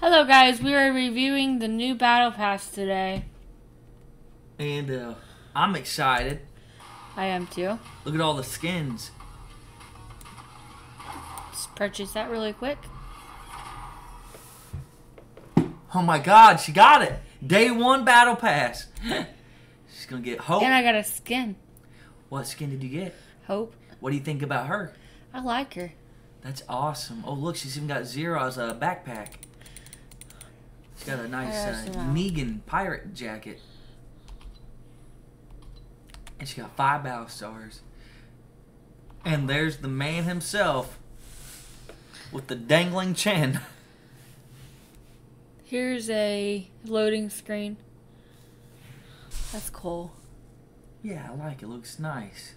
Hello, guys. We are reviewing the new Battle Pass today. And uh, I'm excited. I am too. Look at all the skins. Let's purchase that really quick. Oh my god, she got it. Day one battle pass. She's gonna get Hope. And I got a skin. What skin did you get? Hope. What do you think about her? I like her. That's awesome. Oh look, she's even got Zero as a backpack. She's got a nice Yeah, uh. Negan pirate jacket. And she got five battle stars. And there's the man himself with the dangling chin. Here's a loading screen. That's cool. Yeah, I like it. Looks nice.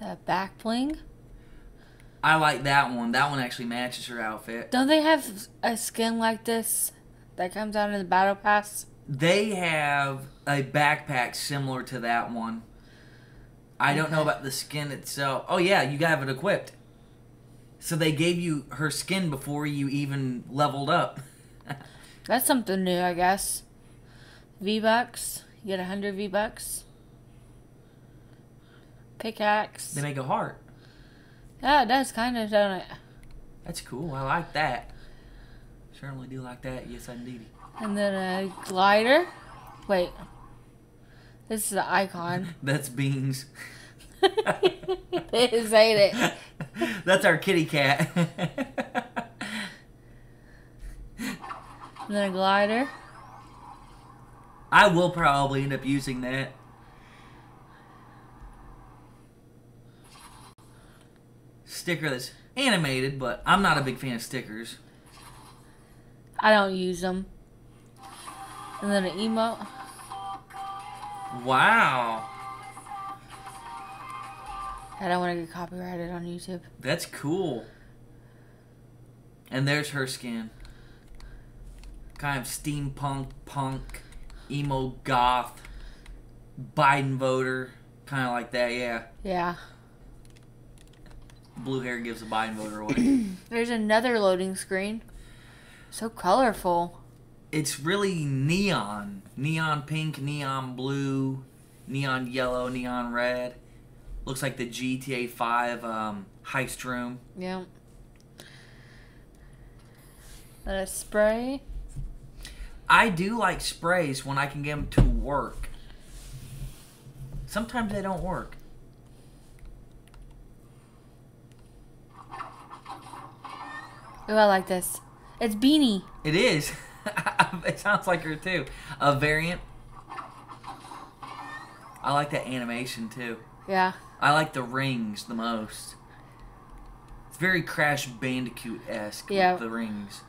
That back bling. I like that one. That one actually matches her outfit. Don't they have a skin like this that comes out in the Battle Pass? They have a backpack similar to that one. I don't know about the skin itself. Oh yeah, you have it equipped. So they gave you her skin before you even leveled up. That's something new, I guess. V Bucks. You get 100 V Bucks. Pickaxe. They make a heart. Yeah, it does kind of, don't it? That's cool. I like that. Certainly do like that. Yes, indeed. And then a glider. Wait. This is the icon. That's beans. it ain't it? That's our kitty cat. And then a glider. I will probably end up using that. Sticker that's animated, but I'm not a big fan of stickers. I don't use them. And then an emote. Wow, I don't want to get copyrighted on YouTube. that's cool. And there's her skin. Kind of steampunk, punk, emo goth, Biden voter, kind of like that, yeah. Yeah. Blue hair gives a Biden voter away. There's another loading screen. So colorful. it's really neon neon pink neon blue neon yellow neon red looks like the gta 5 um, heist room Yeah. Then a spray. i do like sprays when i can get them to work sometimes they don't work Oh, I like this. It's Beanie. it is it sounds like her too a variant i like that animation too Yeah. i like the rings the most it's very crash bandicoot-esque Yeah. with the rings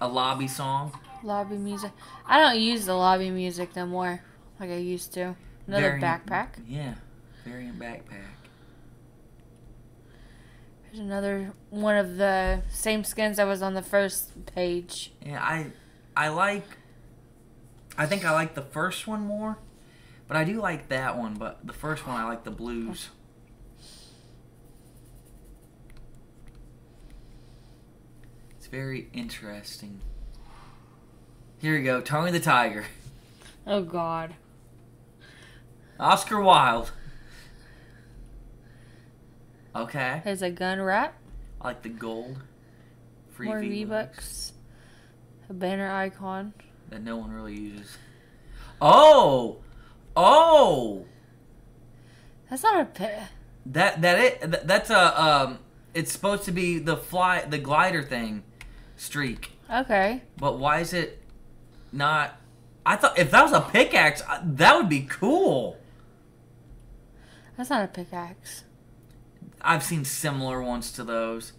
a lobby song Lobby music. I don't use the lobby music no more like I used to. Another Variant- backpack. Yeah, variant backpack. There's another one of the same skins that was on the first page. Yeah, I, I like. I think I like the first one more, but I do like that one. But the first one, I like the blues. It's very interesting. Here we go, Tony the Tiger, Oh God. Oscar Wilde. Okay, There's a gun wrap. I like the gold. Free More V bucks. A banner icon. that no one really uses. Oh, oh, That's not a pit. that that it that's a um. It's supposed to be the fly the glider thing, streak. Okay. But why is it not? I thought if that was a pickaxe, uh, that would be cool. That's not a pickaxe. I've seen similar ones to those.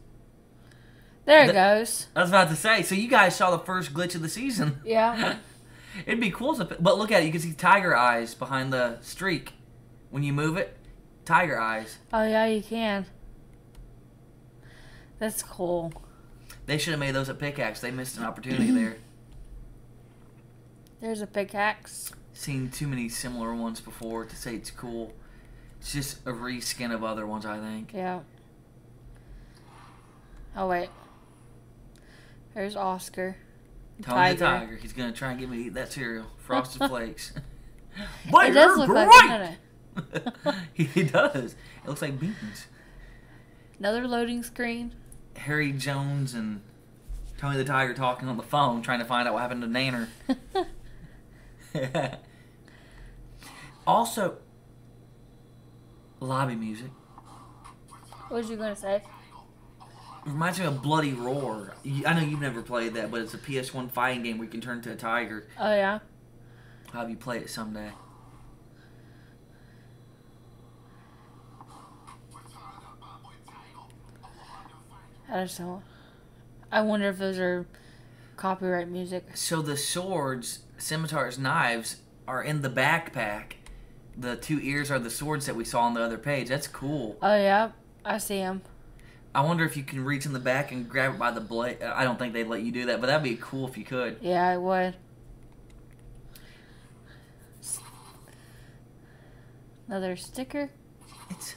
There it The- goes. I was about to say. So you guys saw the first glitch of the season. Yeah. It'd be cool, to, but look at it. You can see tiger eyes behind the streak. When you move it, tiger eyes. Oh yeah, you can. That's cool. They should have made those a pickaxe. They missed an opportunity there. There's a pickaxe. Seen too many similar ones before to say it's cool. It's just a reskin of other ones, I think. Yeah. Oh wait. There's Oscar. Tony the Tiger. Tiger. He's gonna try and get me to eat that cereal, Frosted Flakes. but It does look like great! banana. he does. It looks like beans. Another loading screen. Harry Jones and Tony the Tiger talking on the phone, trying to find out what happened to Nanner. also, lobby music what was you gonna say? reminds me of Bloody Roar. I know you've never played that, but it's a PS1 fighting game where you can turn into a tiger. Oh yeah. I'll have you play it someday. I just don't. I wonder if those are copyright music. So the swords, scimitars, knives are in the backpack. The two ears are the swords that we saw on the other page. That's cool. Oh yeah, I see them. I wonder if you can reach in the back and grab it by the blade. I don't think they'd let you do that, but that'd be cool if you could. Yeah, I would. Another sticker. It's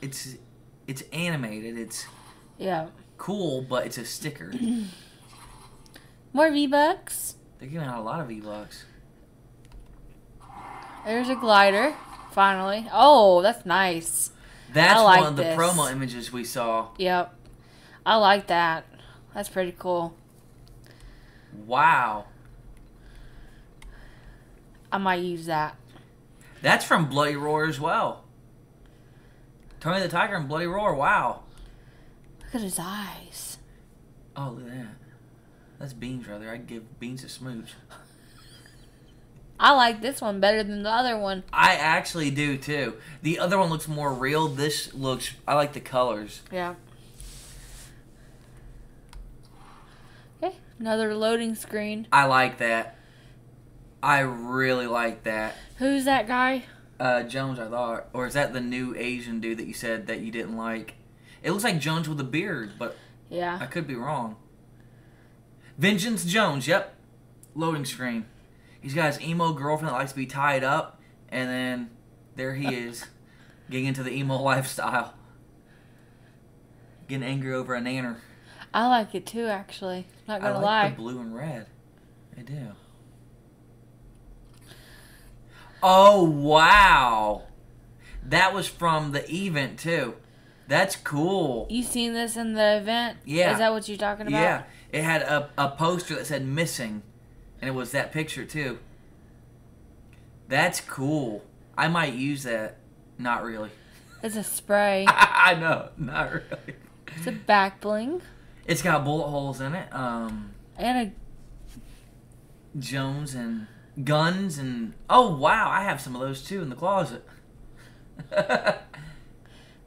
it's it's animated. It's Yeah. cool, but it's a sticker. More V Bucks. They're giving out a lot of V Bucks. There's a glider. Finally. Oh, that's nice. That's like one of the this. promo images we saw. Yep. I like that. That's pretty cool. Wow, I might use that. that's from Bloody Roar as well. Tony the Tiger and Bloody Roar. Wow. Look at his eyes. Oh, look at that. That's Beans there. I'd give Beans a smooch. I like this one better than the other one. I actually do too. The other one looks more real. This looks. I like the colors. Yeah. Okay, another loading screen. I like that. I really like that. Who's that guy? Uh, Jones, I thought, or is that the new Asian dude that you said that you didn't like? It looks like Jones with a beard, but yeah, I could be wrong. Vengeance Jones. Yep. Loading screen. He's got his emo girlfriend that likes to be tied up, and then there he is, getting into the emo lifestyle. Getting angry over a nanner. I like it too, actually. Not gonna lie. I like lie. the blue and red. I do. Oh wow, that was from the event too. That's cool. You seen this in the event? Yeah. Is that what you're talking about? Yeah, it had a, a poster that said missing, and it was that picture too. That's cool. I might use that. Not really. It's a spray. I know, not really. it's a back bling. It's got bullet holes in it. Um, And a Jones and guns and oh wow, I have some of those too in the closet.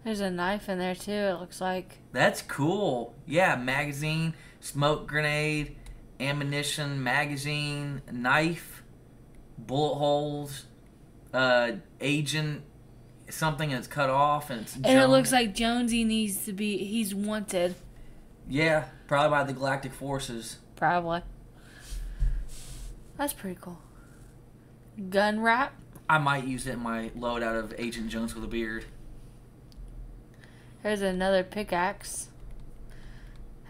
there's a knife in there too, it looks like. That's cool. Yeah, magazine, smoke grenade, ammunition, magazine, knife, bullet holes, uh, agent, something that's cut off, and it's. And it looks like Jonesy needs to be, he's wanted. Yeah, probably by the Galactic Forces. Probably. That's pretty cool. Gun wrap. I might use it in my loadout of Agent Jones with a beard. There's another pickaxe.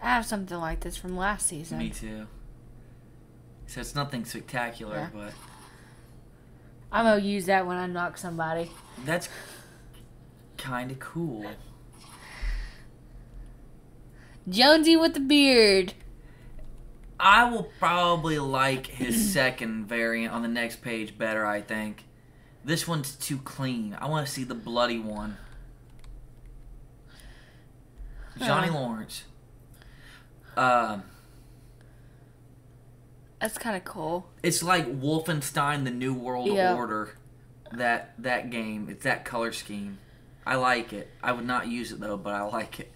I have something like this from last season. Me too. So it's nothing spectacular, Yeah. but I'm gonna use that when I knock somebody. that's kind of cool. Jonesy with the beard. I will probably like his second variant on the next page better, I think. This one's too clean. I want to see the bloody one. Johnny Lawrence. Um, That's kind of cool. it's like Wolfenstein: The New World Yeah. Order. That that game. It's that color scheme. I like it. I would not use it though, but I like it.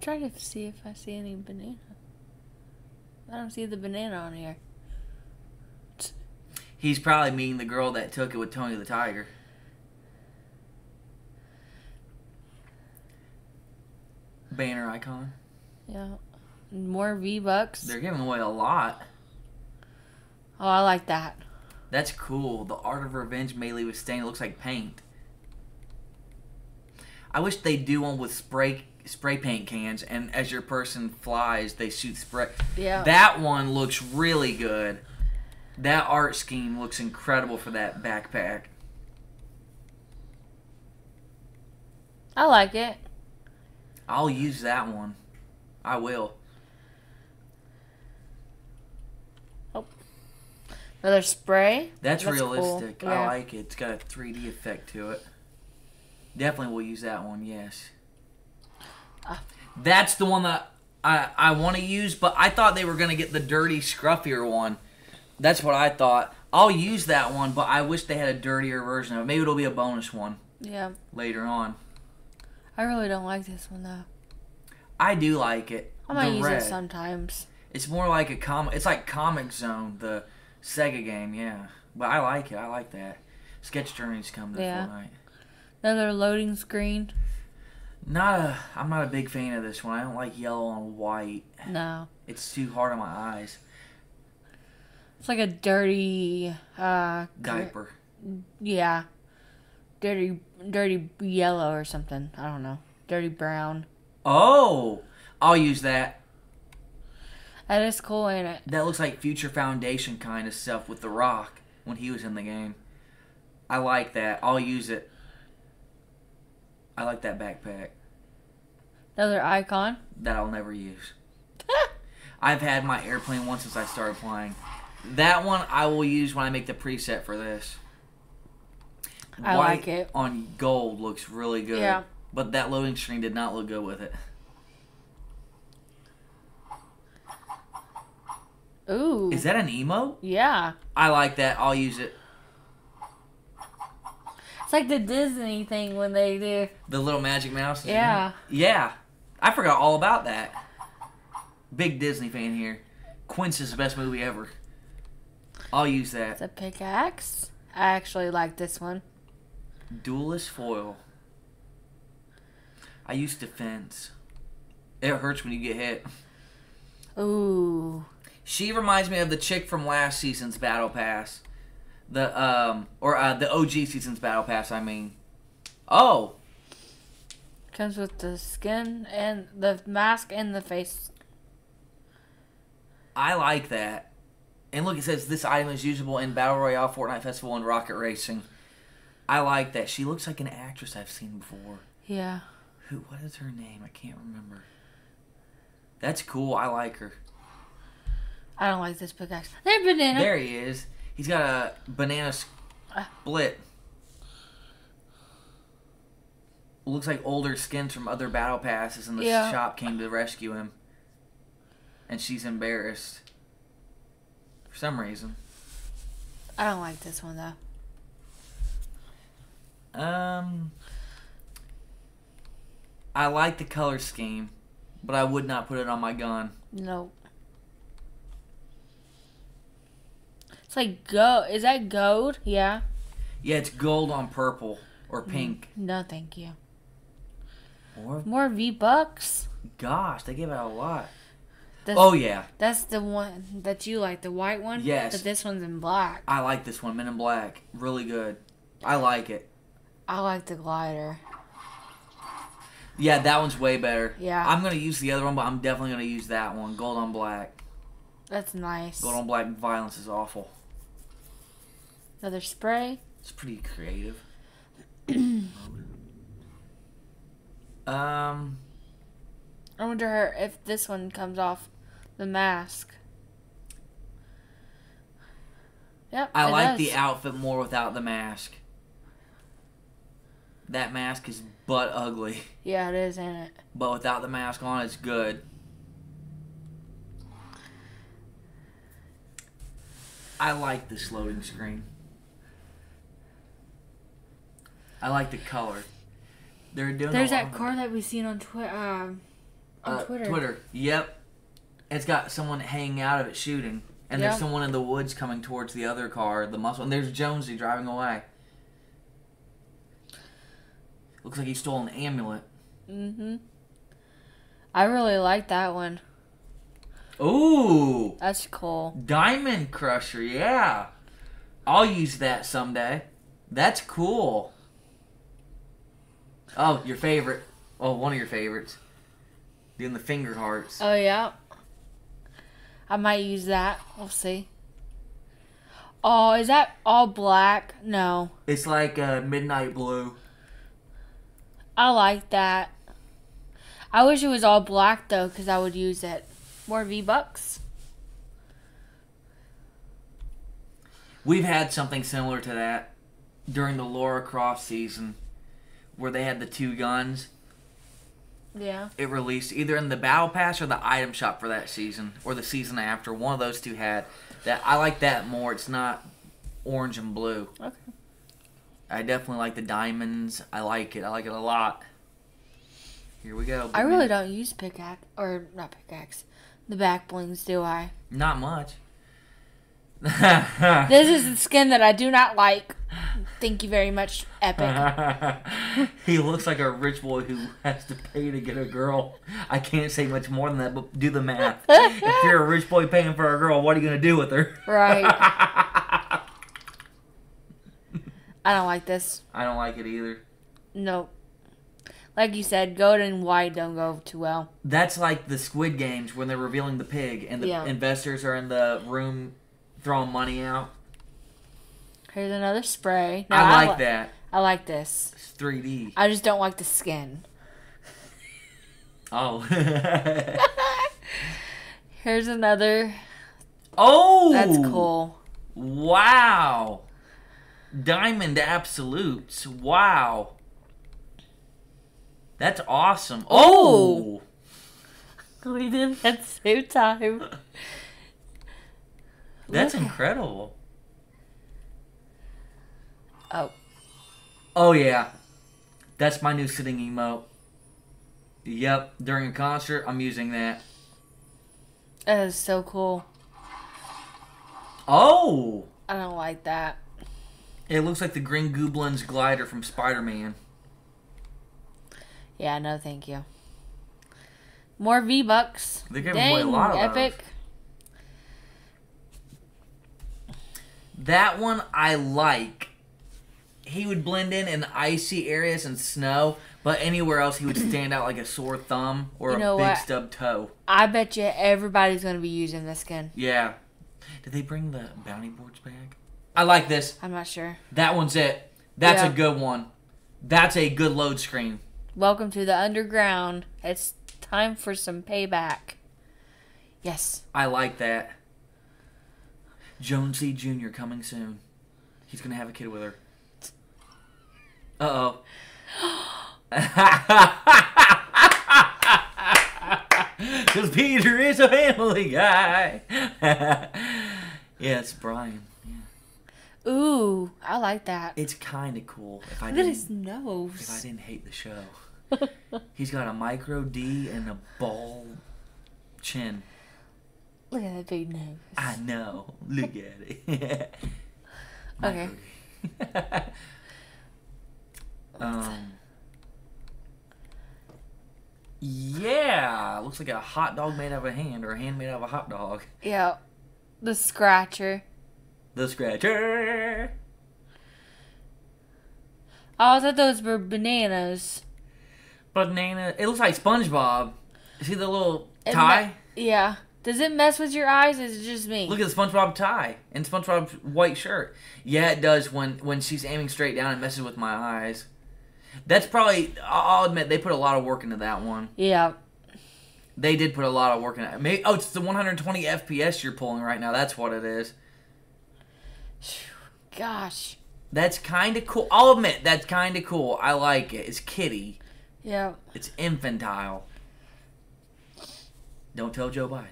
Try to see if I see any banana. I don't see the banana on here. He's probably meeting the girl that took it with Tony the Tiger. Banner icon. Yeah. More V Bucks. They're giving away a lot. Oh, I like that. That's cool. The Art of Revenge melee with stain looks like paint. I wish they do one with spray spray paint cans, and as your person flies, they shoot spray. Yeah. That one looks really good. That art scheme looks incredible for that backpack. I like it. I'll use that one. I will. Oh. Another spray. That's, That's cool. realistic. I like it. It's got a 3D effect to it. Definitely will use that one, yes. Ah. That's the one that I, I want to use, but I thought they were going to get the dirty, scruffier one. That's what I thought. I'll use that one, but I wish they had a dirtier version of it. Maybe it'll be a bonus one Yeah. later on. I really don't like this one though. I do like it. I might The use red. it sometimes. It's more like a comic. It's like Comix Zone, the Sega game. Yeah, but I like it. I like that. Sketch Journeys come to Yeah. Fortnite. Another loading screen. Not a. I'm not a big fan of this one. I don't like yellow on white. No. It's too hard on my eyes. It's like a dirty uh Diaper. Yeah. Dirty dirty yellow or something. I don't know. Dirty brown. Oh, I'll use that. That is cool, ain't it? That looks like Future Foundation kind of stuff with The Rock when he was in the game. I like that. I'll use it. I like that backpack. Another icon. that I'll never use. I've had my airplane one since I started playing. That one I will use when I make the preset for this. I like it. On gold looks really good. Yeah. But that loading screen did not look good with it. Ooh. Is that an emo? yeah. I like that. I'll use it. It's like the Disney thing when they do. The little magic mouse. Yeah. Yeah. I forgot all about that. Big Disney fan here. Quince is the best movie ever. I'll use that. It's a pickaxe. I actually like this one. Duelist foil. I use defense. It hurts when you get hit. Ooh. She reminds me of the chick from last season's battle pass. The um or uh, the OG season's battle pass. I mean. Oh, Comes with the skin and the mask and the face. I like that. And look, it says this item is usable in Battle Royale, Fortnite Festival, and Rocket Racing. I like that. She looks like an actress I've seen before. Yeah. Who? What is her name? I can't remember. That's cool. I like her. I don't like this pickaxe. There, banana. There he is. He's got a banana uh. split. Looks like older skins from other battle passes, and the Yeah. shop came to rescue him. And she's embarrassed for some reason. I don't like this one though. Um, I like the color scheme, but I would not put it on my gun. No. It's like go. Is that gold? Yeah. Yeah, it's gold on purple or pink. No, thank you. Or More V bucks. gosh, they give out a lot. That's, Oh yeah, that's the one that you like, the white one. Yes. But this one's in black. I like this one, Men in Black. Really good. I like it. I like the glider. Yeah, that one's way better. Yeah. I'm gonna use the other one, but I'm definitely gonna use that one. Gold on black. That's nice. Gold on black violence is awful. Another spray. It's pretty creative. um, I wonder if this one comes off the mask. Yep. I like does. the outfit more without the mask. That mask is butt ugly, Yeah, it is, ain't it? but without the mask on, it's good. I like this loading screen. I like the color. They're doing. There's that car that we seen on Twitter. Um, on uh, Twitter. Twitter. Yep. It's got someone hanging out of it shooting, and Yeah. there's someone in the woods coming towards the other car, the muscle, and there's Jonesy driving away. Looks like he stole an amulet. Mm-hmm. I really like that one. Ooh, That's cool. Diamond Crusher. Yeah, I'll use that someday. That's cool. Oh, your favorite. Oh, one of your favorites. Doing the finger hearts. Oh yeah. I might use that. We'll see. Oh, is that all black? No. It's like uh, midnight blue. I like that. I wish it was all black though, because I would use it. More V Bucks. We've had something similar to that during the Laura Croft season, where they had the two guns. Yeah. It released either in the Battle Pass or the item shop for that season, or the season after. One of those two had that. I like that more. It's not orange and blue. Okay. I definitely like the diamonds. I like it. I like it a lot. Here we go. I really don't use pickaxe or not pickaxe. The back blings, do I? Not much. This is the skin that I do not like. Thank you very much, Epic. he looks like a rich boy who has to pay to get a girl. I can't say much more than that, but do the math. if you're a rich boy paying for a girl, what are you gonna do with her? Right. I don't like this. I don't like it either. Nope. Like you said, gold and white don't go too well. That's like the Squid Games when they're revealing the pig and the Yeah. investors are in the room throwing money out. Here's another spray. No, I like li- that. I like this. It's 3D. I just don't like the skin. Oh. Here's another. oh. That's cool. Wow. Diamond Absolutes. Wow. That's awesome. Oh. oh. We did that same time. That's Look. incredible. Oh, Oh yeah. That's my new sitting emote. Yep, during a concert, I'm using that. that is so cool. Oh! I don't like that. It looks like the Green Goblin's glider from Spider-Man. Yeah, no, thank you. More V Bucks. They're giving away a lot of Epic. That one I like. He would blend in in icy areas and snow, but anywhere else he would stand out like a sore thumb or You a big what? stub toe. I bet you everybody's gonna be using this skin. Yeah. Did they bring the bounty boards back? I like this. I'm not sure. That one's it. That's Yeah. a good one. That's a good load screen. Welcome to the underground. It's time for some payback. Yes. I like that. Jonesy Jr. coming soon. He's gonna have a kid with her. Uh oh. Because Peter is a family guy. yeah, it's Brian. Ooh, I like that. It's kind of cool. If I Look at his if I didn't hate the show, he's got a micro D and a ball chin. Look at that big nose. I know. Look at it. Okay. um. Yeah, looks like a hot dog made out of a hand, or a hand made out of a hot dog. Yeah. The scratcher. The scratcher. Oh, I thought those were bananas. Banana. It looks like SpongeBob. See the little It tie? yeah. Does it mess with your eyes? Or is it just me? Look at the SpongeBob tie and SpongeBob's white shirt. Yeah, it does when when she's aiming straight down and messes with my eyes. That's probably. I'll admit they put a lot of work into that one. yeah. They did put a lot of work in it. Maybe, oh, it's the 120 FPS you're pulling right now. That's what it is. Gosh. That's kind of cool. I'll admit that's kind of cool. I like it. It's kitty. Yeah. It's infantile. Don't tell Joe Biden.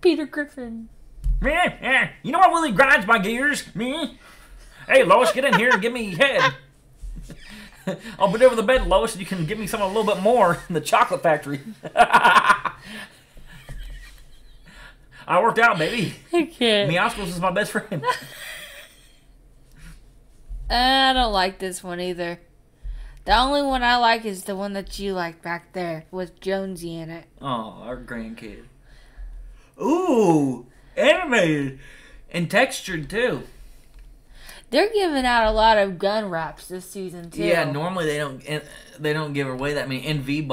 Peter Griffin. Me? Yeah. You know what really grinds my gears? Me? Hey, Lois, get in here and give me head. I'll put over the bed, Lois, and you can give me some a little bit more in the chocolate factory. I worked out, baby. I can't. Miascos is my best friend. I don't like this one either. The only one I like is the one that you like back there with Jonesy in it. Oh, our grandkid. Ooh, animated and textured too. They're giving out a lot of gun wraps this season too. Yeah, normally they don't eh, they don't give away that many NV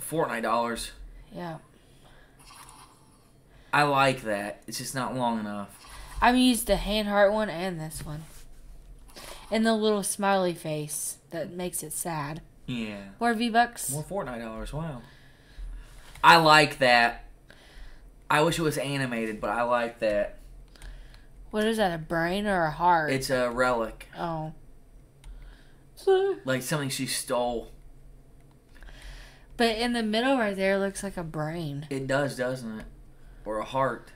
Fortnite dollars. Yeah. I like that. It's just not long enough. I've used the hand heart one and this one. And the little smiley face that makes it sad. Yeah. More V Bucks. More Fortnite dollars. Wow. I like that. I wish it was animated, but I like that. What is that? A brain or a heart? It's a relic, oh. like something she stole. But in the middle right there looks like a brain. It does, doesn't it? Or a heart.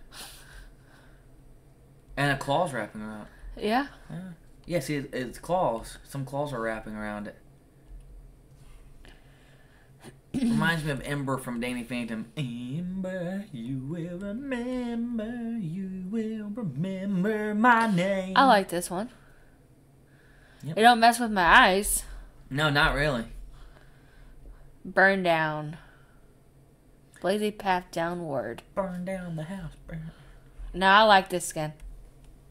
And a claw's wrapping around. Yeah. Yeah, see, it- it's claws. Some claws are wrapping around it. Reminds me of Ember from Danny Phantom. Ember, you will remember, you will remember my name. I like this one. Yep. It don't mess with my eyes. No, not really. Burn down. Blazy path downward. Burn down the house. Burn. No, I like this skin.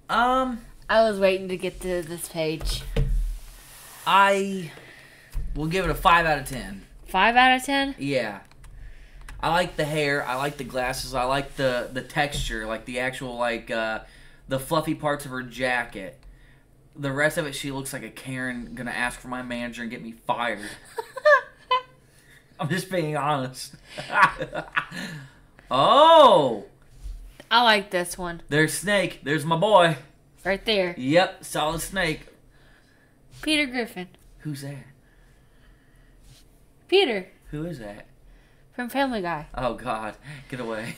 Um, I was waiting to get to this page. I will give it a five out of ten. Five out of ten. Yeah. I like the hair. I like the glasses. I like the the texture, like the actual like uh, the fluffy parts of her jacket. The rest of it, she looks like a Karen gonna ask for my manager and get me fired. I'm just being honest. oh, I like this one there's Snake. There's my boy. Right there. Yep, solid Snake. Peter Griffin. Who's that? Peter Who is that? from Family Guy. Oh God, get away.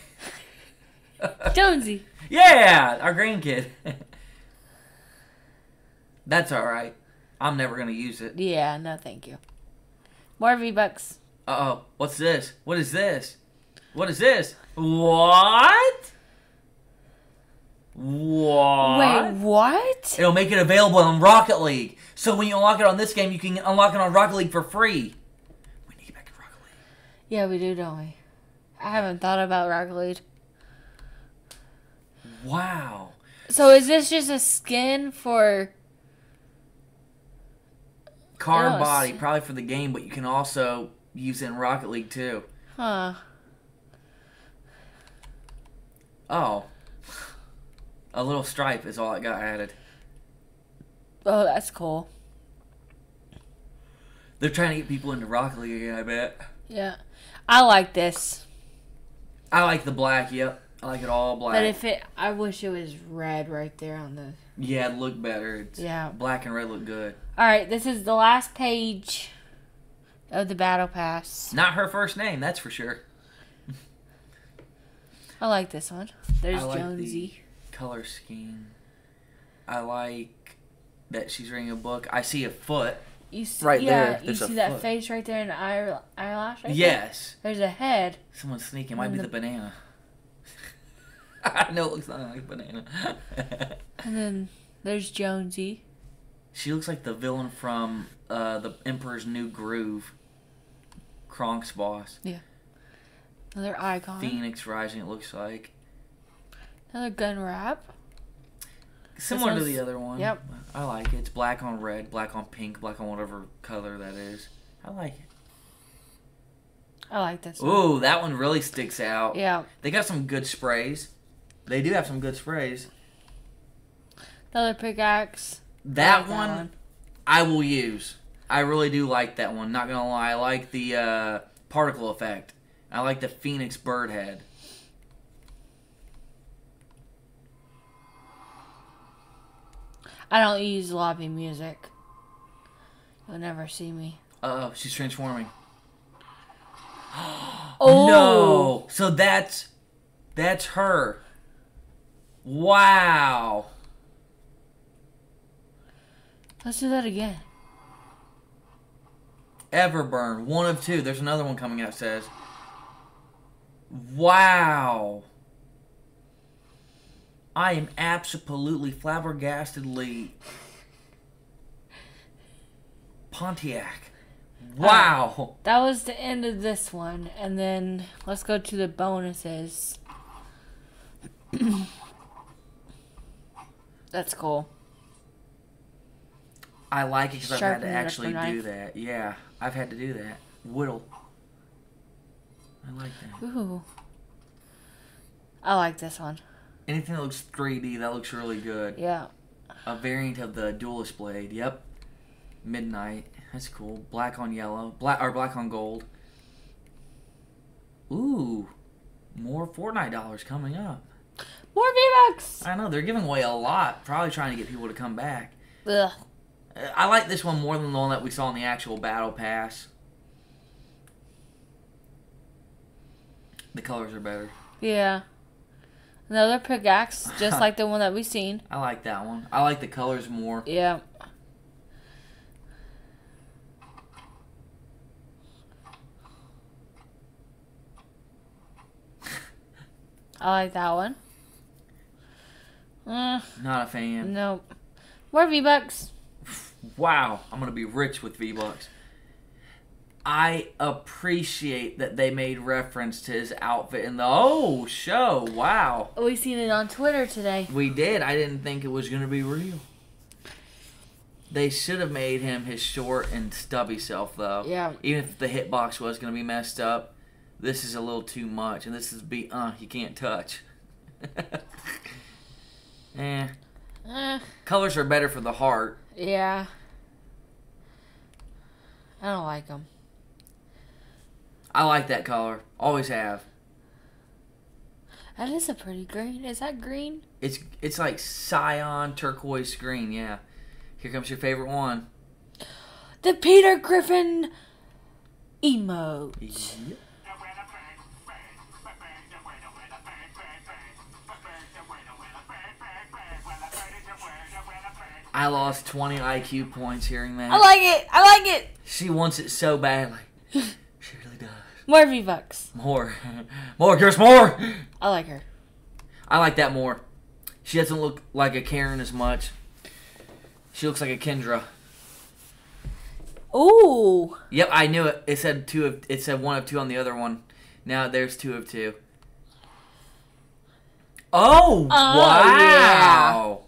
Jonesy. Yeah, our grandkid. That's all right. I'm never gonna use it. Yeah, no, thank you. More V Bucks. Uh oh, what's this? What is this? What is this? What? What? Wait, what? It'll make it available on Rocket League. So when you unlock it on this game, you can unlock it on Rocket League for free. We need to get back to Rocket League. Yeah, we do, don't we? I haven't thought about Rocket League. Wow. So is this just a skin for? Car and body, probably for the game, but you can also use it in Rocket League too. Huh? Oh. A little stripe is all I got added. Oh, that's cool. They're trying to get people into Rocket League again, I bet. Yeah, I like this. I like the black, yep. I like it all black. But if it, I wish it was red right there on the. yeah, it look better. It's Yeah. black and red look good. All right, this is the last page of the battle pass. Not her first name, that's for sure. I like this one. There's like Jonesy. Color scheme. I like that she's reading a book. I see a foot. You see, Right yeah, there, You there's a see that foot. face right there and the eye, eyelash right there? yes. There's a head. Someone's sneaking. Might be the- the banana. I know it looks nothing like banana. And then there's Jonesy. she looks like the villain from uh, the Emperor's New Groove. Kronk's boss. Yeah. Another icon. Phoenix Rising, it looks like. Another gun wrap. Similar to the other one. yep. I like it. It's black on red, black on pink, black on whatever color that is. I like it. I like this one. Ooh, that one really sticks out. Yeah. They got some good sprays. They do have some good sprays. Another pickaxe. I That like one, I will use. I really do like that one. Not gonna lie, I like the uh, particle effect. I like the Phoenix bird head. I don't use lobby music. You'll never see me. Uh oh, she's transforming. Oh No, so that's that's her. Wow. Let's do that again. Everburn, one of two. There's another one coming out. Says. Wow. I am absolutely flabbergastedly Pontiac. Wow. That was the end of this one, and then let's go to the bonuses. That's cool. I like it because I've had to actually do that. Yeah, I've had to do that. Whittle. I like that. Ooh. I like this one. Anything that looks 3D, that looks really good. Yeah. A variant of the duelist blade. Yep. Midnight. That's cool. Black on yellow. Black or black on gold. Ooh. More Fortnite dollars coming up. More V-Bucks! I know they're giving away a lot, probably trying to get people to come back. Ugh. I like this one more than the one that we saw in the actual battle pass. The colors are better. Yeah. Another pickaxe, just like the one that we seen. I like that one. I like the colors more. Yeah. I like that one. Uh, Not a fan. nope. More V-Bucks. Wow, I'm gonna be rich with V Bucks. I appreciate that they made reference to his outfit in the oh show. Wow, We seen it on Twitter today. we did. I didn't think it was gonna be real. They should have made him his short and stubby self though. Yeah. Even if the hitbox was gonna be messed up, this is a little too much, and this is be uh you can't touch. eh, Eh, colors are better for the heart. yeah. I don't like them. I like that color. Always have. That is a pretty green. Is that green? It's it's like cyan turquoise green. Yeah. Here comes your favorite one. The Peter Griffin emote. Yep. I lost 20 IQ points hearing that. I like it. I like it. she wants it so badly. she really does. More V Bucks. More. more. Us more. I like her. I like that more. She doesn't look like a Karen as much. She looks like a Kendra. Ooh. Yep, I knew it. It said two of. It said one of two on the other one. Now there's two of two. Oh, oh wow!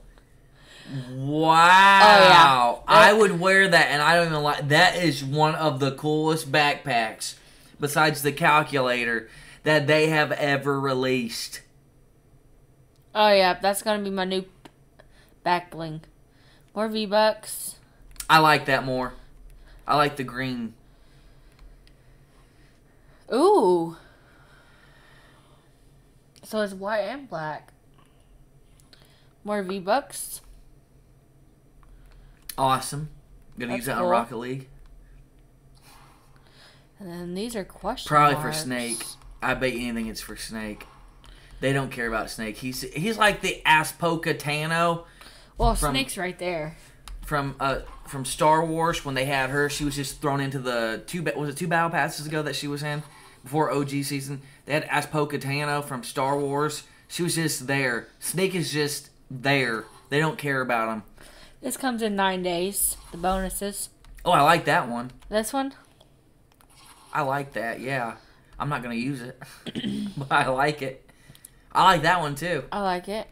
Wow! Oh, I would wear that, and I don't even like. That is one of the coolest backpacks, besides the calculator, that they have ever released. Oh yeah, that's gonna be my new back bling. More V Bucks. I like that more. I like the green. Ooh. So it's white and black. More V Bucks. Awesome. Gonna use That's that on. Rocket League. And then these are question Probably for. Snake. I bet anything it's for Snake. They don't care about Snake. He's he's like the Ahsoka Tano Well, from- Snake's right there. from uh from Star Wars when they had her. She was just thrown into the two was it two battle passes ago that she was in before OG season. They had Ahsoka Tano from Star Wars. She was just there. Snake is just there. They don't care about him. This comes in nine days. The bonuses. Oh, I like that one. This one. I like that. Yeah, I'm not gonna use it, but I like it. I like that one too. I like it.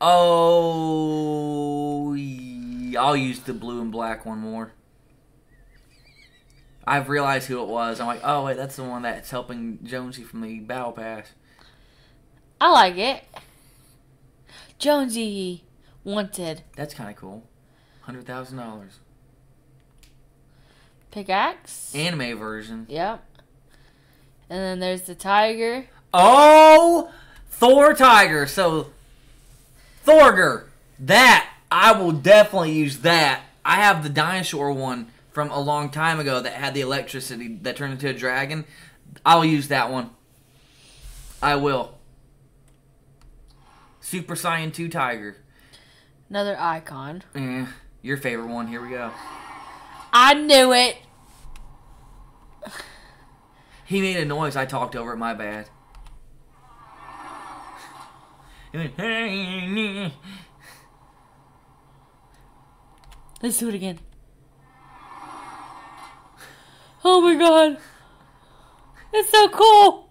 Oh, I'll use the blue and black one more. I've realized who it was. I'm like, oh wait, that's the one that's helping Jonesy from the Battle Pass. I like it. Jonesy wanted That's kind of cool. Hundred thousand dollars. Pickaxe. Anime version. Yep. And then there's the tiger. Oh, Thor Tiger. So, Thorger. That I will definitely use that. I have the dinosaur one from a long time ago that had the electricity that turned into a dragon. I'll use that one. I will. Super Saiyan 2 Tiger. Another icon. Eh, your favorite one. Here we go. I knew it. He made a noise. I talked over it. My bad. He went, Let's do it again. Oh my god. It's so cool.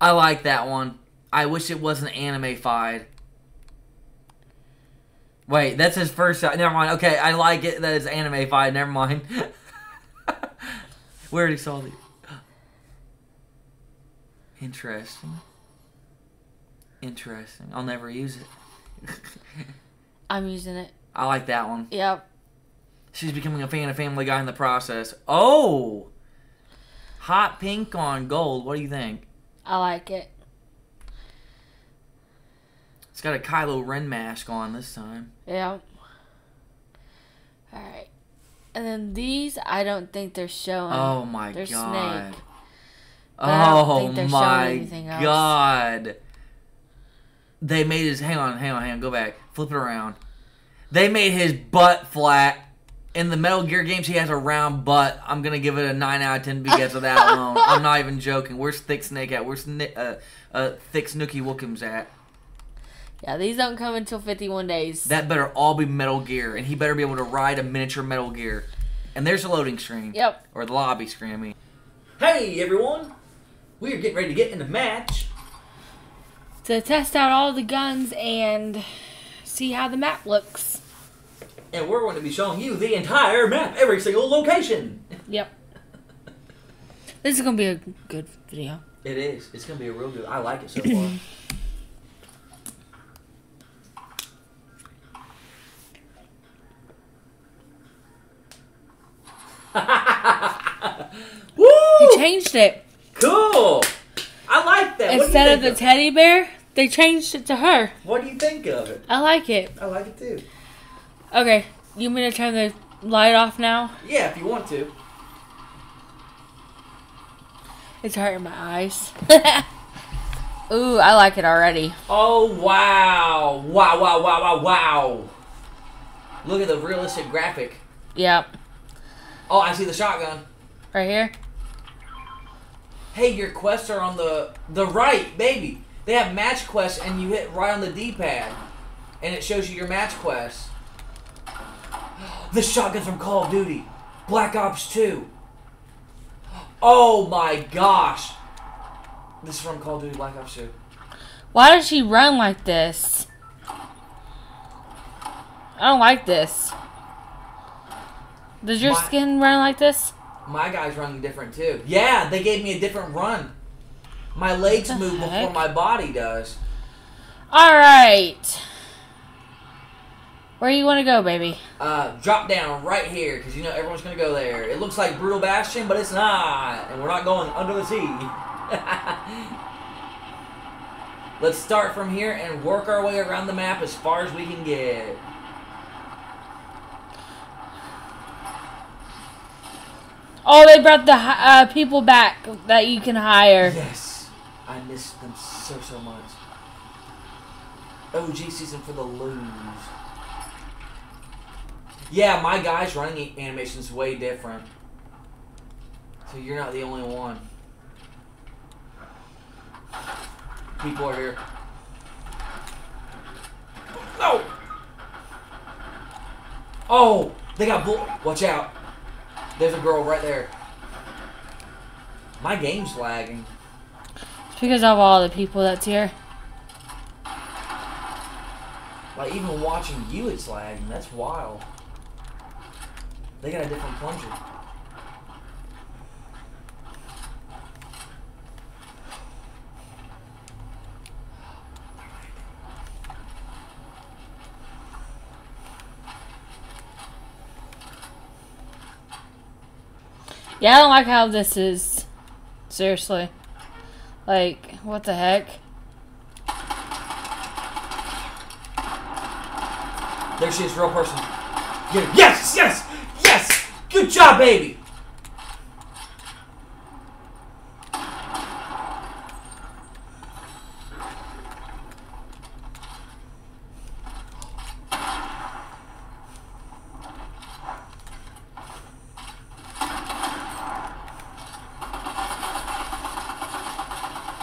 I like that one. I wish it wasn't anime-fied. Wait, that's his first shot. Never mind. Okay, I like it. That is anime fight. Never mind. we already saw the. Interesting. Interesting. I'll never use it. I'm using it. I like that one. Yep. She's becoming a fan of Family Guy in the process. Oh! Hot pink on gold. What do you think? I like it. It's got a Kylo Ren mask on this time. Yeah. All right. And then these, I don't think they're showing. Oh my They're god. snake. But I don't Oh think they're my god. They made his hang on, hang on, hang on, go back. Flip it around. They made his butt flat. In the Metal Gear games, he has a round butt. I'm gonna give it a nine out of ten because of that alone. I'm not even joking. Where's Thick Snake at? Where's uh, uh, Thick Snooky Wookums at? Yeah, these don't come until 51 days. That better all be Metal Gear, and he better be able to ride a miniature Metal Gear. And there's the loading screen. Yep. Or the lobby screen, I mean. Hey, everyone! We are getting ready to get in the match. To test out all the guns and see how the map looks. And we're going to be showing you the entire map, every single location. Yep. This is gonna be a good video. It is. It's going to be a real good. I like it so far. Woo! They changed it. Cool. I like that. You Instead of the teddy bear, they changed it to her. What do you think of it? I like it. I like it too. Okay, you want me to turn the light off now? Yeah, if you want to. It's hurting my eyes. Ooh, I like it already. Oh wow! Wow! Wow! Wow! Wow! Wow! Look at the realistic graphic. Yep. Oh, I see the shotgun. Right here. Hey, your quests are on the the right, baby. They have match quests, and you hit right on the D-pad, and it shows you your match quests. The shotgun's from Call of Duty, Black Ops 2. Oh my gosh! This is from Call of Duty Black Ops 2. Why does she run like this? I don't like this. Does your My- skin run like this? My guy's running different too. Yeah, they gave me a different run. My legs move before my body does. Alright. Where you want to go, baby? Uh, drop down right here because you know everyone's gonna go there. It looks like Brutal Bastion, but it's not, and we're not going under the sea. Let's start from here and work our way around the map as far as we can get. Oh, they brought the uh, people back that you can hire. Yes, I miss them so so much. OG season for the lose. Yeah, my guy's running animation's way different. So you're not the only one. People are here. No! Oh! They got bull. Watch out. There's a girl right there. My game's lagging. It's because of all the people that's here. Like even watching you, it's lagging. That's wild. They got a different plunger. Yeah, I don't like how this is. Seriously. Like, what the heck? There she is, real person. Yes, yes, yes. Good job, baby.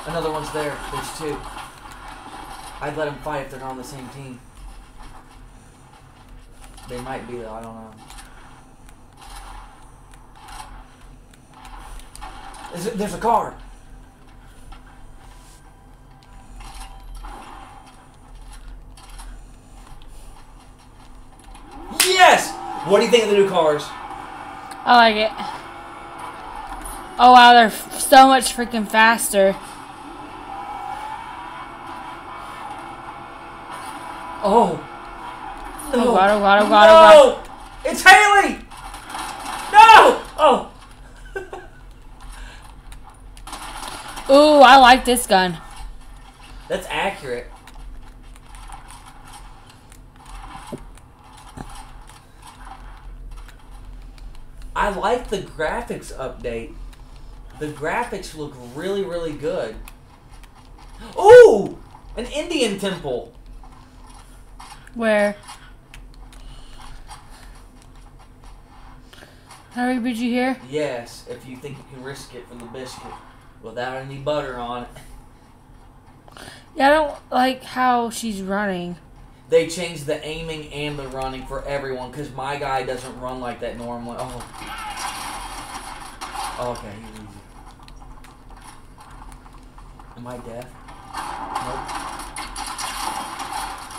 Another one's there. There's two. I'd let them fight if they're not on the same team. They might be though, I don't know. Is it, there's a car. Yes! What do you think of the new cars? I like it. Oh wow, they're so much freaking faster. Oh. oh. No. Oh god, oh god, oh god, oh god. It's Haley! No! Oh. Ooh, I like this gun. That's accurate. I like the graphics update. The graphics look really, really good. Ooh! An Indian temple. Where? You hear? Yes, if you think you can risk it for the biscuit without any butter on it. Yeah, I don't like how she's running. They changed the aiming and the running for everyone because my guy doesn't run like that normally. Oh. oh okay, he's easy. Am I deaf? Nope.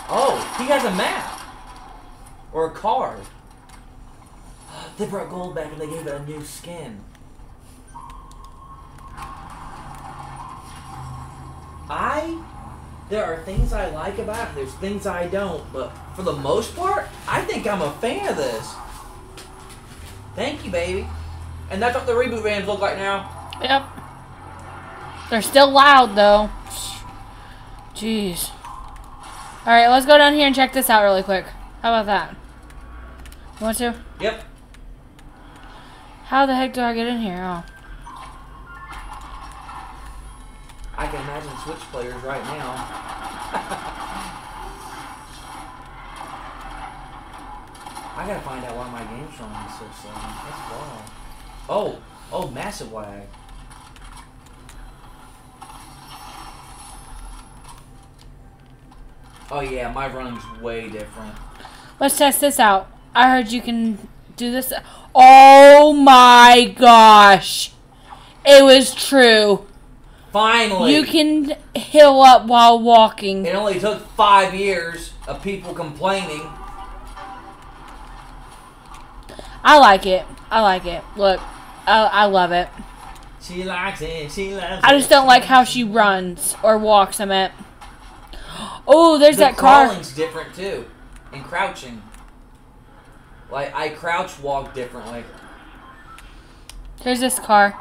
Oh, he has a map. Or a card. They brought gold back and they gave it a new skin. I there are things I like about it, there's things I don't, but for the most part, I think I'm a fan of this. Thank you, baby. And that's what the reboot vans look like now. Yep. They're still loud though. Jeez. Alright, let's go down here and check this out really quick. How about that? You want to? Yep. How the heck do I get in here? Oh. I can imagine Switch players right now. I gotta find out why my game's running so slow. That's wild. Oh, oh, massive lag. Oh yeah, my running's way different. Let's test this out. I heard you can do this. Oh my gosh. It was true. Finally! You can heal up while walking. It only took five years of people complaining. I like it. I like it. Look, I, I love it. She likes it. She loves it. I just don't like how she runs or walks. I meant. Oh, there's the that car. crawling's different too, and crouching. Like I crouch walk differently. There's this car.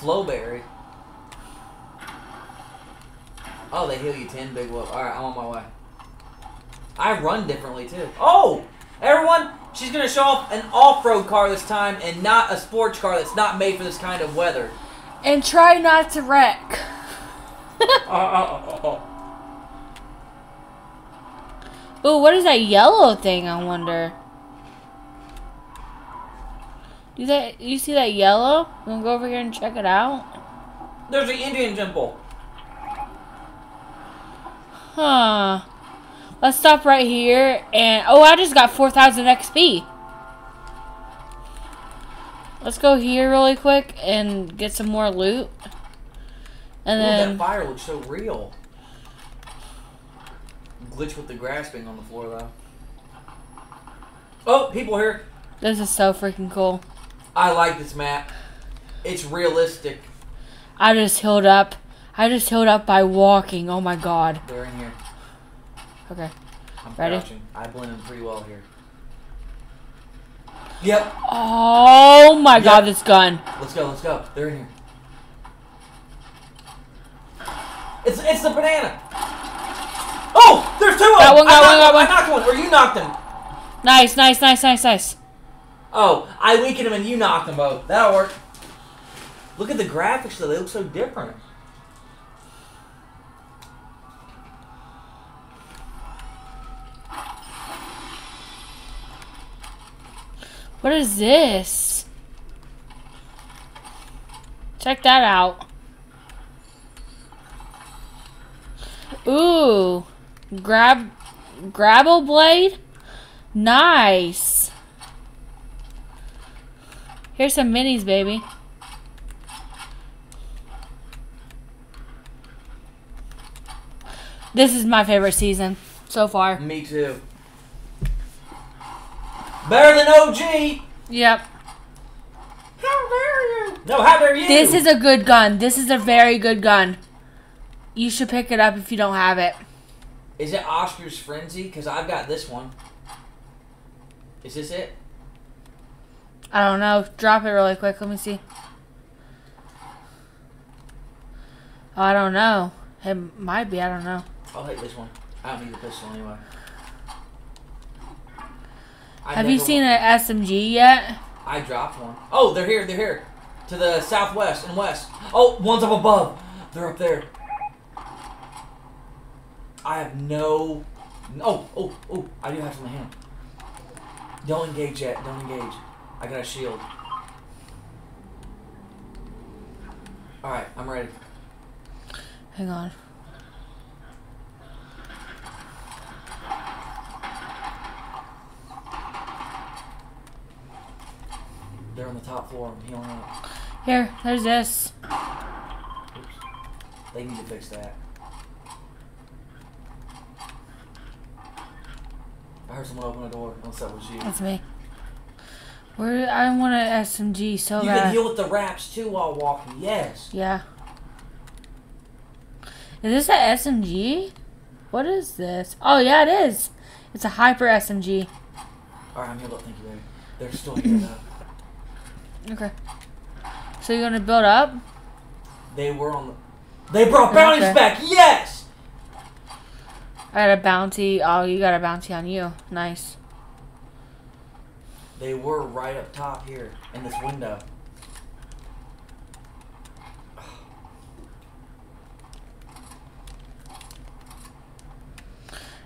Flowberry. Oh, they heal you ten big whoop. All right, I'm on my way. I run differently too. Oh, everyone, she's gonna show off an off-road car this time, and not a sports car that's not made for this kind of weather. And try not to wreck. Oh, oh, oh, Ooh, what is that yellow thing? I wonder. Do that? You see that yellow? You wanna go over here and check it out? There's the Indian temple. Huh. Let's stop right here and oh, I just got 4,000 XP. Let's go here really quick and get some more loot. And Ooh, that fire looks so real. Glitch with the grasping on the floor though. Oh, people here. this is so freaking cool. I like this map. It's realistic. I just healed up. I just healed up by walking. Oh my god. They're in here. Okay. I'm Ready? crouching. I blend in pretty well here. Yep. Oh my Yep. god, this gun. Let's go. Let's go. They're in here. It's it's the banana. Oh, there's two of Got them. one, got I one, knocked got one. I knocked one, or you knocked him. Nice, nice, nice, nice, nice. Oh, I weakened him and you knocked them both. That'll work. Look at the graphics though; they look so different. What is this? Check that out. Ooh. Grab Grapple Blade? Nice. Here's some minis, baby. This is my favorite season so far. Me too. Better than OG. Yep. How dare you? No, how dare you? This is a good gun. This is a very good gun. You should pick it up if you don't have it. Is it Oscar's Frenzy? Because I've got this one. Is this it? I don't know. Drop it really quick. Let me see. Oh, I don't know. It might be. I don't know. I'll hit this one. I don't need the pistol anyway. I Have you seen an SMG yet? I dropped one. Oh, they're here. They're here. To the southwest and west. Oh, one's up above. They're up there. I have no. Oh, oh, oh. I do have some in hand. Don't engage yet. Don't engage. I got a shield. Alright, I'm ready. Hang on. They're on the top floor. I'm healing up. Here, there's this. Oops. They need to fix that. I heard someone open a door. Unless that was you. That's me. Where I want an SMG so You can bad. heal with the wraps too while walking. Yes. Yeah. Is this a SMG? What is this? Oh yeah, it is. It's a hyper SMG. Alright, I'm healed up. Thank you, baby. They're still here though. Okay. So you're gonna build up? They were on the. They brought bounties Okay. back. Yes. I got a bounty. Oh, you got a bounty on you. Nice. They were right up top here in this window.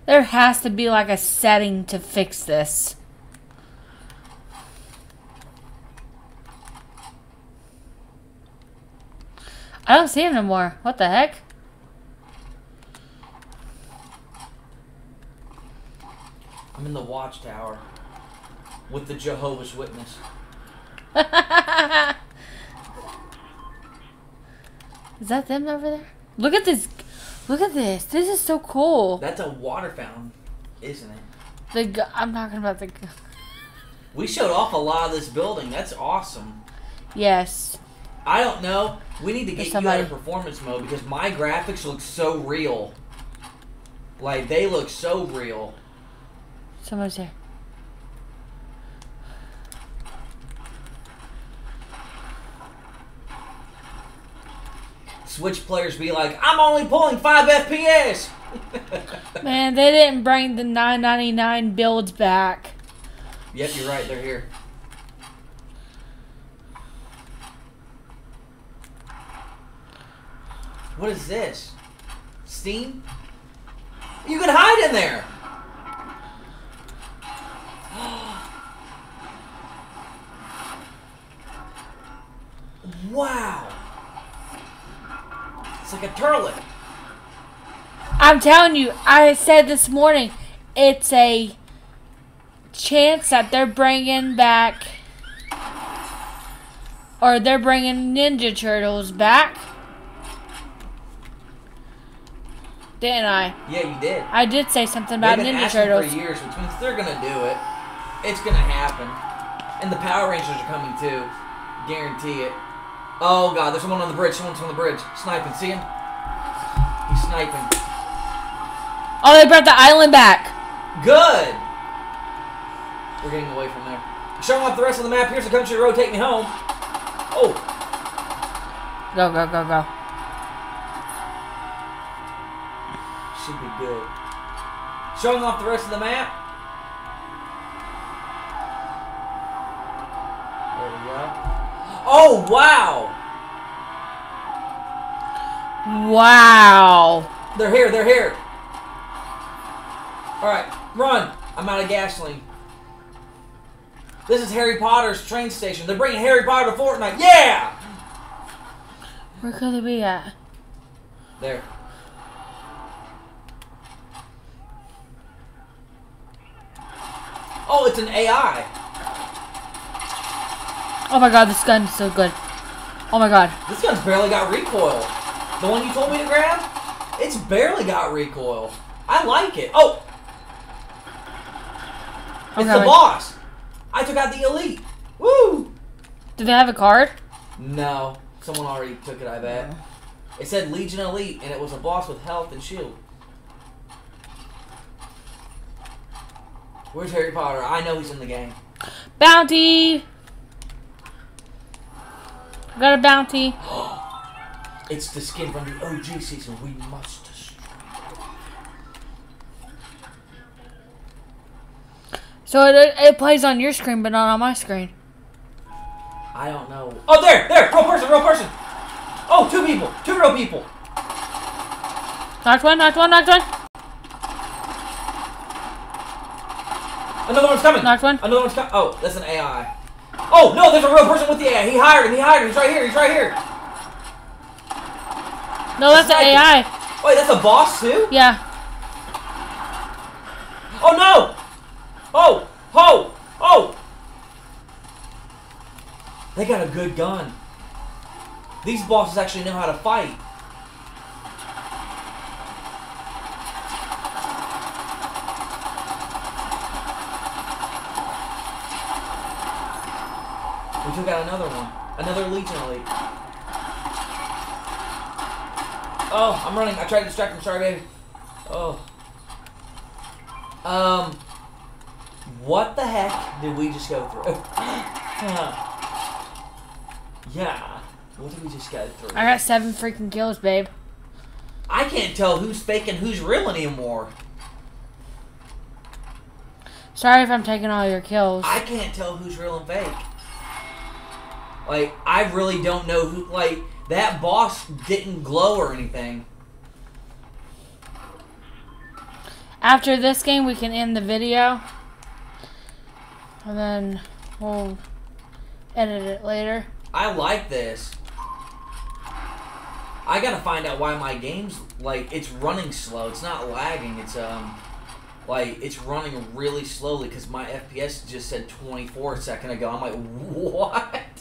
There has to be like a setting to fix this. I don't see him no more. What the heck? I'm in the watchtower with the Jehovah's Witness. Is that them over there? Look at this. Look at this. This is so cool. That's a water fountain, isn't it? The I'm talking about the. We showed off a lot of this building. That's awesome. Yes. I don't know. We need to get you out of performance mode because my graphics look so real. Like they look so real. Someone's here. Switch players be like, I'm only pulling five FPS. Man, they didn't bring the 9.99 builds back. Yep, you're right. They're here. What is this? Steam? You can hide in there. Wow. It's like a turlet. I'm telling you, I said this morning, it's a chance that they're bringing back, or they're bringing Ninja Turtles back. Didn't I? Yeah, you did. I did say something about Ninja Turtles. for years, which means they're gonna do it. It's gonna happen, and the Power Rangers are coming too. Guarantee it. Oh god, there's someone on the bridge. Someone's on the bridge, sniping. See him? He's sniping. Oh, they brought the island back. Good. We're getting away from there. Showing off the rest of the map. Here's the country road. Take me home. Oh, Go, go, go, go. should be good. Showing off the rest of the map. Oh wow! Wow. They're here, they're here. Alright, run. I'm out of gasoline. This is Harry Potter's train station. They're bringing Harry Potter to Fortnite. Yeah! Where could they be at? There. Oh, it's an AI. Oh my god, this gun's so good. Oh my god. This gun's barely got recoil. The one you told me to grab? It's barely got recoil. I like it. Oh! It's Okay, the wait. boss. I took out the elite. Woo! Do they have a card? No, someone already took it. I bet. It said Legion Elite, and it was a boss with health and shield. Where's Harry Potter? I know he's in the game. Bounty! Got a bounty. It's the skin from the OG season. We must. So it, it plays on your screen, but not on my screen. I don't know. Oh, there, there, real person, real person. Oh, two people, two real people. Knocked one, knocked one, knocked one. Another one's coming. Knocked one. Another one's coming. Oh, that's an AI. Oh no, there's a real person with the AI. He hired him. He hired him. He's right here. He's right here. No, that's an Sniper. AI. Wait, that's a boss too? Yeah. Oh no! Oh! Oh! Oh! They got a good gun. These bosses actually know how to fight. We took out another one. Another Legion Elite. Oh, I'm running. I tried to distract him. Sorry, baby. Oh. Um, what the heck did we just go through? yeah, what did we just go through? I got seven freaking kills, babe. I can't tell who's fake and who's real anymore. Sorry if I'm taking all your kills. I can't tell who's real and fake. Like, I really don't know who. Like, that boss didn't glow or anything. After this game, we can end the video. And then we'll edit it later. I like this. I gotta find out why my game's like it's running slow. It's not lagging. It's um like it's running really slowly because my FPS just said 24 a second ago. I'm like, what?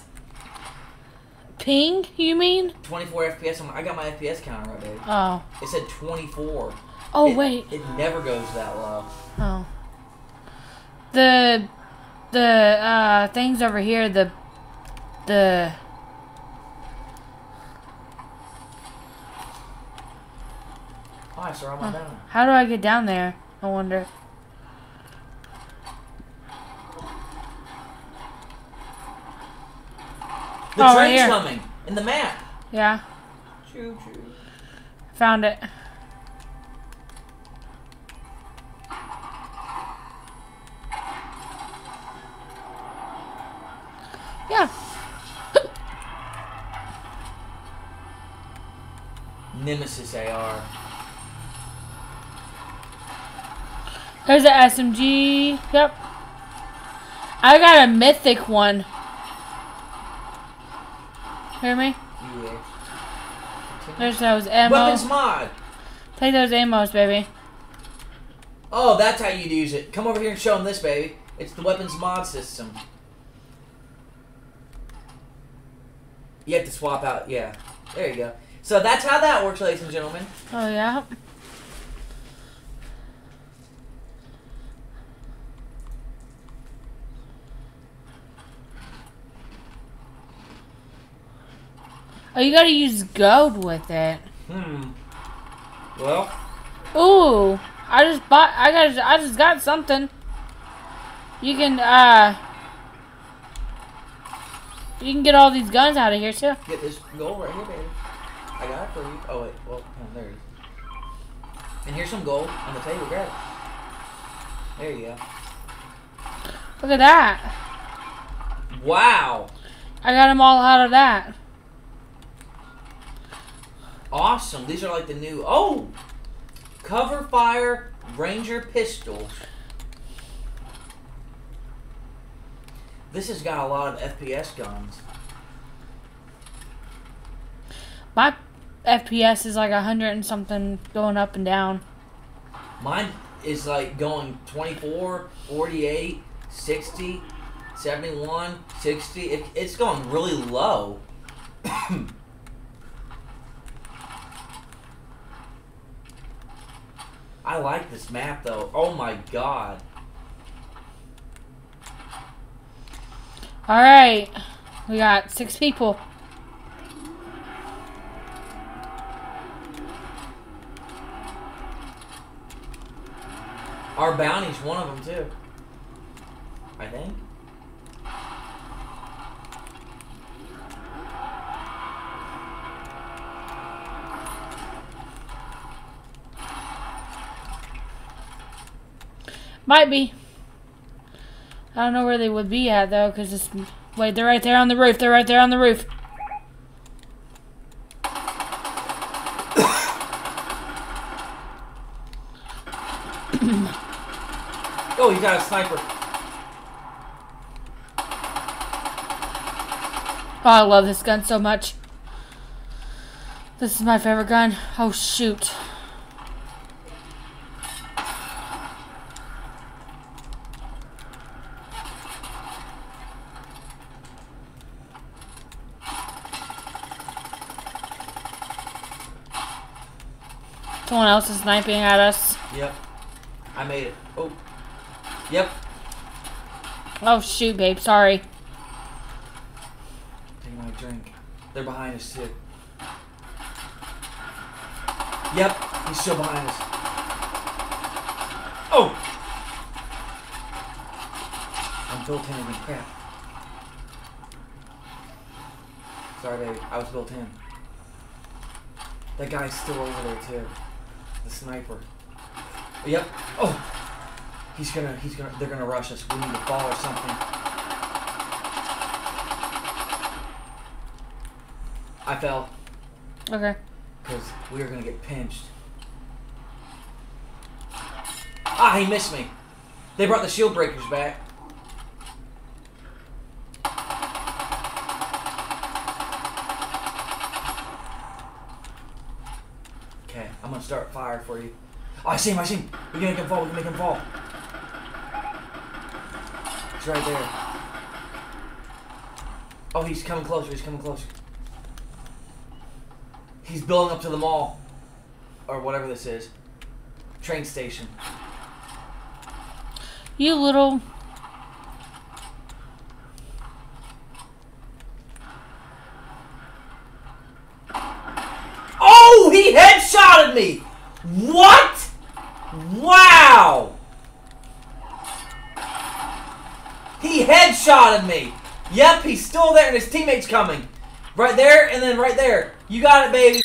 Ping, you mean? 24 FPS. I'm, I got my FPS counter right, there. Oh. It said 24. Oh, It- wait. It never goes that low. Oh. The the uh things over here, the the Hi, sir. I'm on down. how do I get down there? I wonder. The Oh, train's here. coming in the map. Yeah, Choo choo. found it. Yeah. Nemesis AR. There's a SMG. Yep. I got a mythic one. Hear me? Yeah. There's those ammos. Weapons mod. Take those ammos, baby. Oh, that's how you use it. Come over here and show them this, baby. It's the weapons mod system. You have to swap out. Yeah. There you go. So that's how that works, ladies and gentlemen. Oh yeah. Oh, you gotta use gold with it. Hmm. Well, Ooh, I just bought. I got. I just got something. You can. uh... You can get all these guns out of here too. get this gold right here, baby. I got it for you. Oh, wait. Well, oh, there it is. And here's some gold on the table. Grab it. There you go. Look at that. Wow. I got them all out of that. Awesome. These are like the new. Oh! Cover fire Ranger pistols. This has got a lot of FPS guns. My FPS is like a hundred and something going up and down. Mine is like going 24, 48, 60, 71, 60. It, it's going really low. I like this map though. Oh my god. Alright. We got six people. Our bounty's one of them too. I think. Might be. I don't know where they would be at though, because it's wait, they're right there on the roof. They're right there on the roof. Oh, you got a sniper. Oh, I love this gun so much. This is my favorite gun. Oh shoot. Someone else is sniping at us. Yep. I made it. Oh. Yep. Oh shoot, babe. Sorry. Take my drink. They're behind us too. Yep. He's still behind us. Oh. I'm built in again. Crap. Sorry, baby. I was built in. That guy's still over there too. The sniper. Yep. Oh. He's gonna. He's gonna. They're gonna rush us. We need to fall or something. I fell Okay. because we are gonna get pinched. Ah, he missed me. They brought the shield breakers back. Okay, I'm gonna start fire for you. Oh, I see him, I see him. We can make him fall, we can make him fall. He's right there. Oh, he's coming closer, he's coming closer. He's building up to the mall. Or whatever this is. Train station. You little. Oh, he headshotted me! What? Wow! He headshotted me! Yep, he's still there and his teammate's coming. Right there and then right there. You got it, baby.